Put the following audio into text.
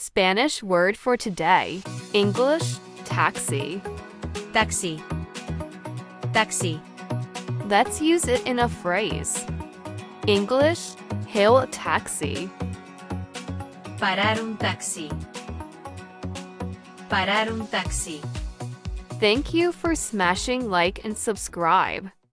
Spanish word for today. English, taxi. taxi, taxi, Let's use it in a phrase. English, hail a taxi. parar un taxi, parar un taxi. Thank you for smashing like and subscribe.